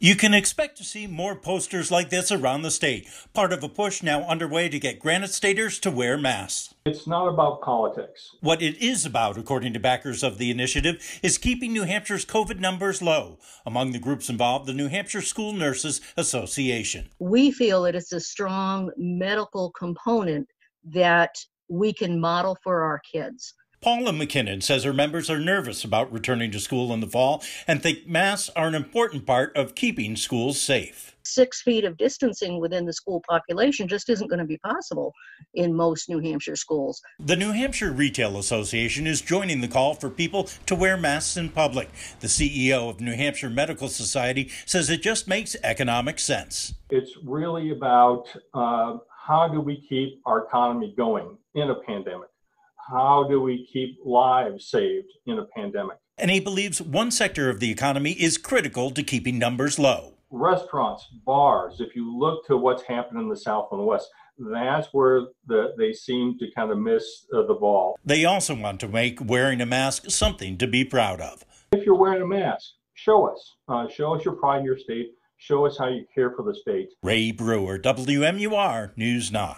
You can expect to see more posters like this around the state, part of a push now underway to get Granite Staters to wear masks. It's not about politics. What it is about, according to backers of the initiative, is keeping New Hampshire's COVID numbers low. Among the groups involved, the New Hampshire School Nurses Association. We feel that it's a strong medical component that we can model for our kids. Paula McKinnon says her members are nervous about returning to school in the fall and think masks are an important part of keeping schools safe. Six feet of distancing within the school population just isn't going to be possible in most New Hampshire schools. The New Hampshire Retail Association is joining the call for people to wear masks in public. The CEO of New Hampshire Medical Society says it just makes economic sense. It's really about uh, how do we keep our economy going in a pandemic? How do we keep lives saved in a pandemic? And he believes one sector of the economy is critical to keeping numbers low. Restaurants, bars, if you look to what's happened in the South and the West, that's where the, they seem to kind of miss uh, the ball. They also want to make wearing a mask something to be proud of. If you're wearing a mask, show us. Uh, show us your pride in your state. Show us how you care for the state. Ray Brewer, WMUR News 9.